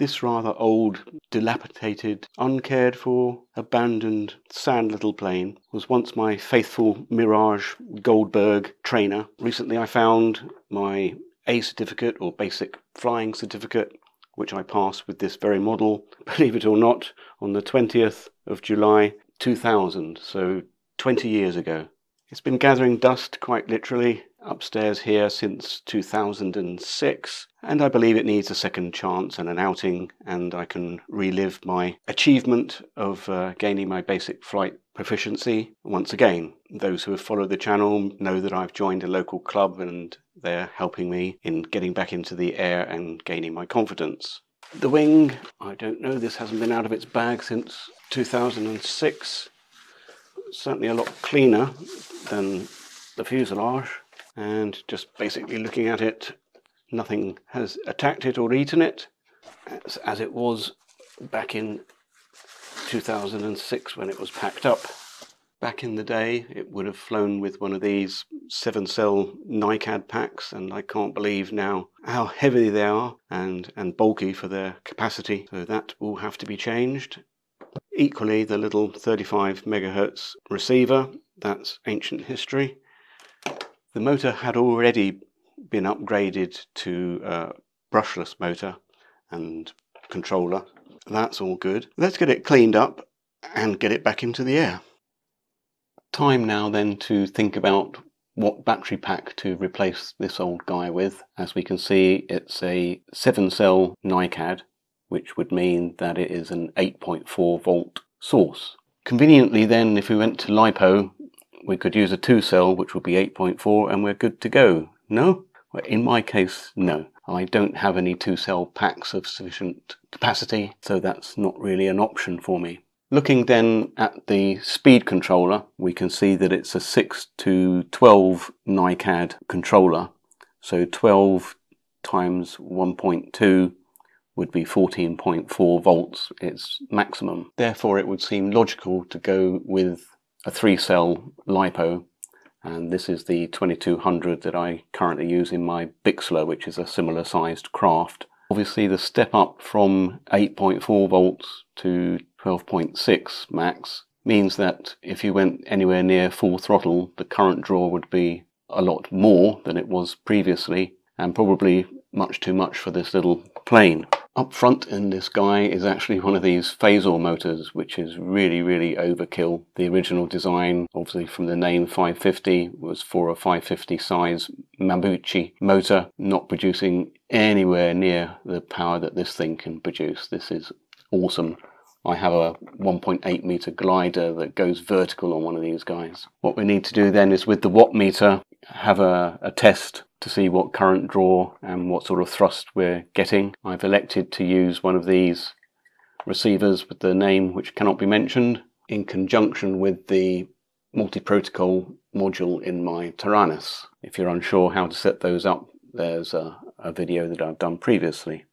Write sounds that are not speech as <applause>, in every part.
This rather old, dilapidated, uncared for, abandoned, sad little plane was once my faithful Mirage Goldberg trainer. Recently I found my A certificate or basic flying certificate which I passed with this very model, <laughs> believe it or not, on the 20th of July 2000, so 20 years ago. It's been gathering dust quite literally upstairs here since 2006, and I believe it needs a second chance and an outing, and I can relive my achievement of uh, gaining my basic flight proficiency once again. Those who have followed the channel know that I've joined a local club and they're helping me in getting back into the air and gaining my confidence. The wing, I don't know, this hasn't been out of its bag since 2006. Certainly a lot cleaner than the fuselage and just basically looking at it, nothing has attacked it or eaten it as, as it was back in 2006 when it was packed up. Back in the day, it would have flown with one of these seven cell NICAD packs, and I can't believe now how heavy they are and, and bulky for their capacity. So that will have to be changed. Equally, the little 35 megahertz receiver, that's ancient history. The motor had already been upgraded to a brushless motor and controller. That's all good. Let's get it cleaned up and get it back into the air. Time now then to think about what battery pack to replace this old guy with. As we can see, it's a 7 cell NICAD, which would mean that it is an 8.4 volt source. Conveniently then, if we went to LiPo, we could use a two cell, which would be 8.4, and we're good to go. No? Well, in my case, no. I don't have any two cell packs of sufficient capacity, so that's not really an option for me. Looking then at the speed controller, we can see that it's a 6 to 12 NICAD controller. So 12 times 1.2 would be 14.4 volts, its maximum. Therefore, it would seem logical to go with a three cell LiPo and this is the 2200 that I currently use in my Bixler which is a similar sized craft. Obviously the step up from 8.4 volts to 12.6 max means that if you went anywhere near full throttle the current draw would be a lot more than it was previously and probably much too much for this little plane. Up front in this guy is actually one of these Phasor motors, which is really, really overkill. The original design, obviously from the name 550, was for a 550 size Mabuchi motor, not producing anywhere near the power that this thing can produce. This is awesome. I have a 1.8 meter glider that goes vertical on one of these guys. What we need to do then is with the watt meter, have a, a test to see what current draw and what sort of thrust we're getting. I've elected to use one of these receivers with the name which cannot be mentioned in conjunction with the multi-protocol module in my Taranis. If you're unsure how to set those up, there's a, a video that I've done previously.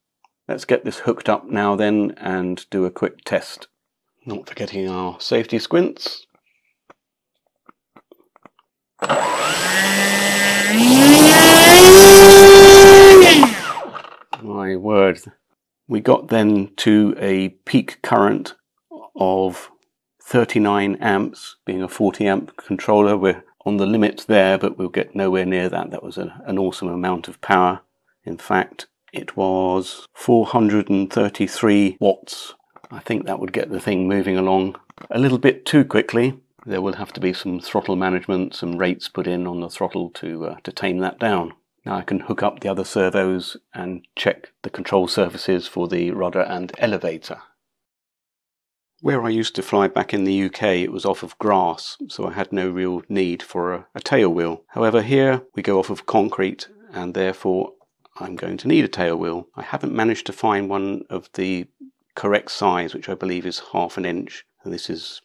Let's get this hooked up now then and do a quick test. Not forgetting our safety squints. My word. We got then to a peak current of 39 amps, being a 40 amp controller. We're on the limit there, but we'll get nowhere near that. That was an awesome amount of power. In fact, it was 433 watts. I think that would get the thing moving along a little bit too quickly. There will have to be some throttle management, some rates put in on the throttle to, uh, to tame that down. Now I can hook up the other servos and check the control surfaces for the rudder and elevator. Where I used to fly back in the UK, it was off of grass, so I had no real need for a, a tail wheel. However, here we go off of concrete, and therefore I'm going to need a tail wheel. I haven't managed to find one of the correct size, which I believe is half an inch. And this is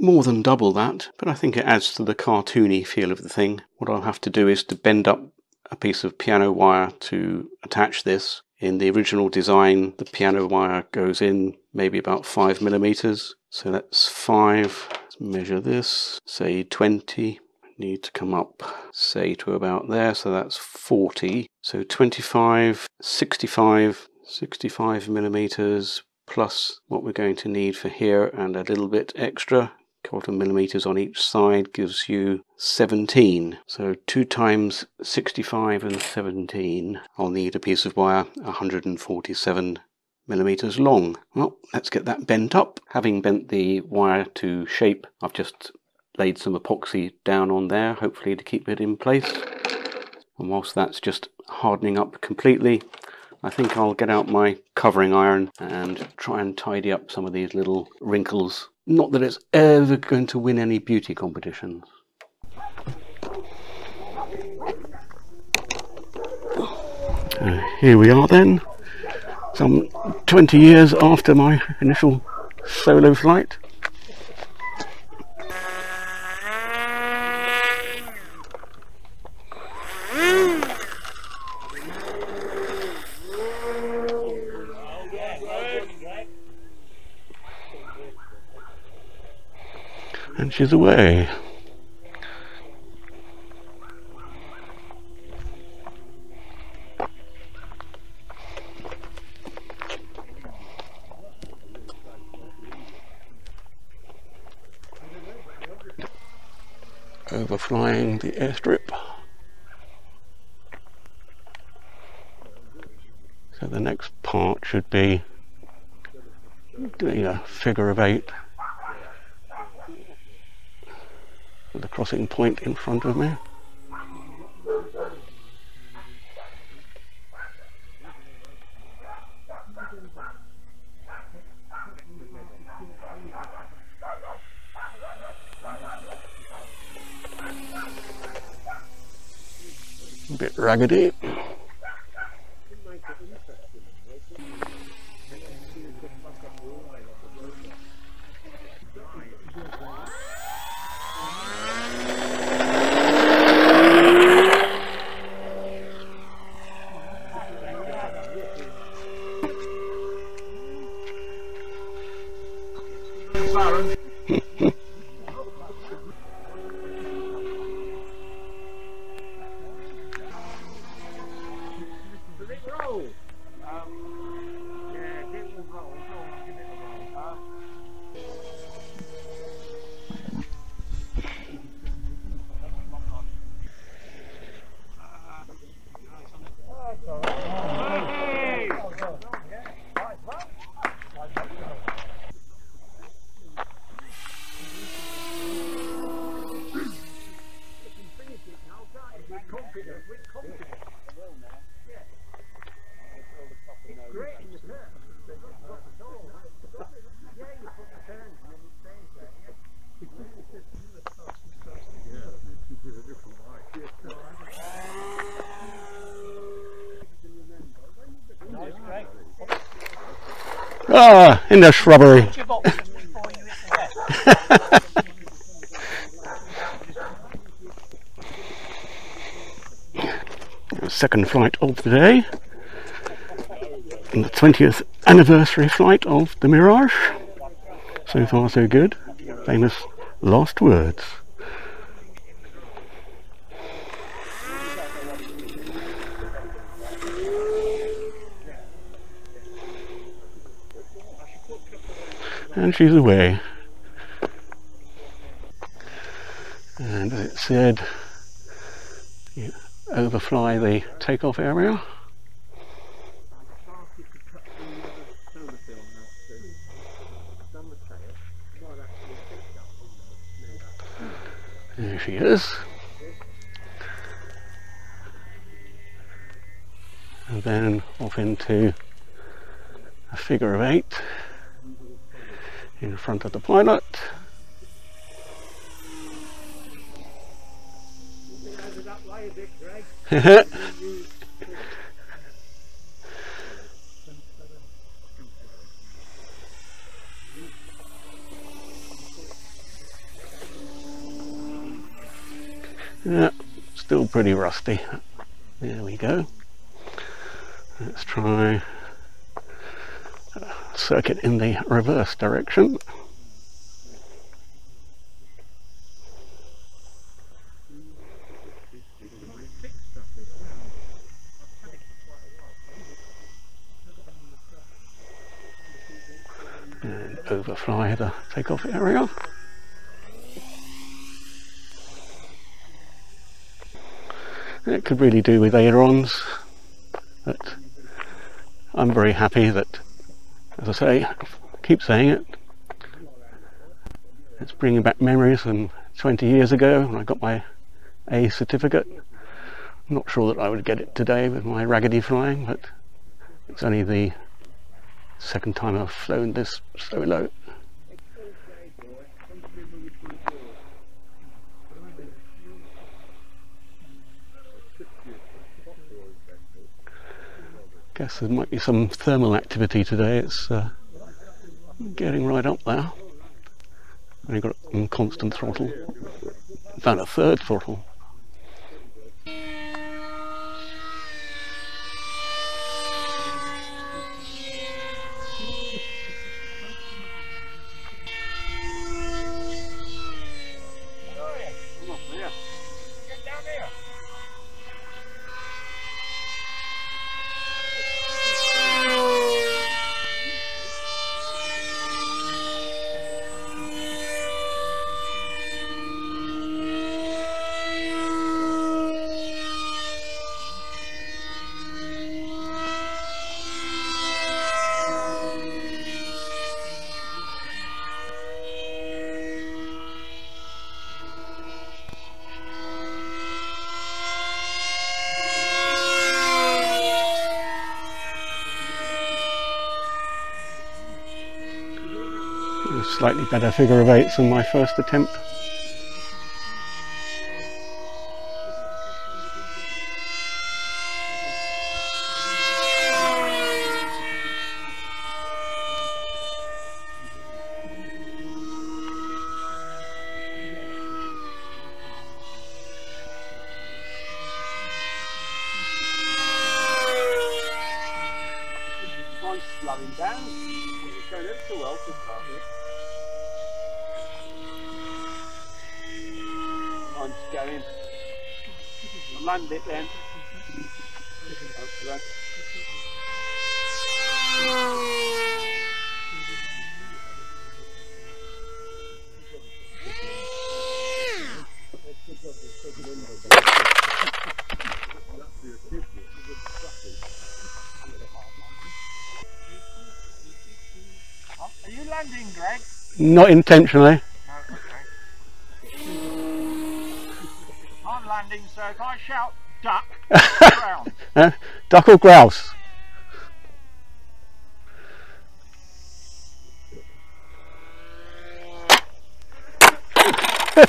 more than double that, but I think it adds to the cartoony feel of the thing. What I'll have to do is to bend up a piece of piano wire to attach this. In the original design, the piano wire goes in maybe about five millimeters. So that's five, let's measure this, say 20, need to come up, say, to about there. So that's 40. So 25, 65, 65 millimeters plus what we're going to need for here and a little bit extra quarter millimeters on each side gives you 17 so 2 times 65 and 17 I'll need a piece of wire 147 millimeters long. Well let's get that bent up. Having bent the wire to shape I've just laid some epoxy down on there hopefully to keep it in place. And whilst that's just hardening up completely I think I'll get out my covering iron and try and tidy up some of these little wrinkles. Not that it's ever going to win any beauty competitions. Uh, here we are then, some 20 years after my initial solo flight. And she's away. Overflying the airstrip. So the next part should be doing a uh, figure of eight with the crossing point in front of me. A bit raggedy. Ah, in the shrubbery. <laughs> Second flight of the day. And the 20th anniversary flight of the Mirage. So far so good. Famous last words. And she's away. And as it said, you overfly the takeoff area. There she is. And then off into a figure of eight in front of the pilot. <laughs> yeah, still pretty rusty. There we go. Let's try circuit in the reverse direction. And overfly the takeoff area. And it could really do with ailerons, but I'm very happy that I say, keep saying it, it's bringing back memories from 20 years ago when I got my A certificate. I'm not sure that I would get it today with my raggedy flying, but it's only the second time I've flown this so guess there might be some thermal activity today. It's uh, getting right up there. Only got it on constant throttle. Found a third throttle. Slightly better figure of eights than my first attempt. slowing down. It's going ever so well to start with. I'm going. Land it then. landing, Greg? Not intentionally. Duck or grouse? <laughs>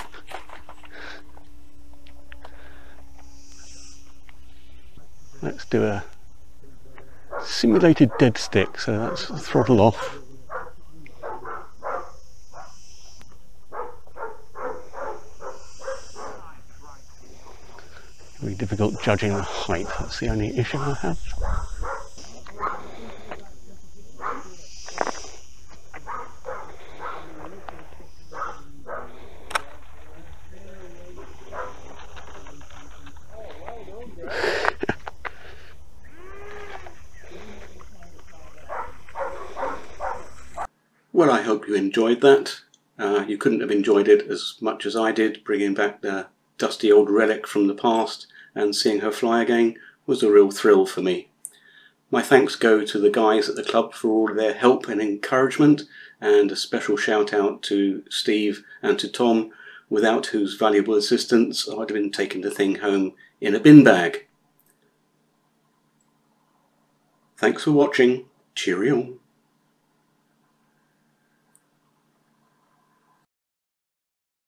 Let's do a simulated dead stick, so that's throttle off. Difficult judging the height, that's the only issue I have. Well, I hope you enjoyed that. Uh, you couldn't have enjoyed it as much as I did, bringing back the dusty old relic from the past and seeing her fly again was a real thrill for me. My thanks go to the guys at the club for all their help and encouragement and a special shout out to Steve and to Tom without whose valuable assistance I'd have been taking the thing home in a bin bag. Thanks for watching. Cheerio.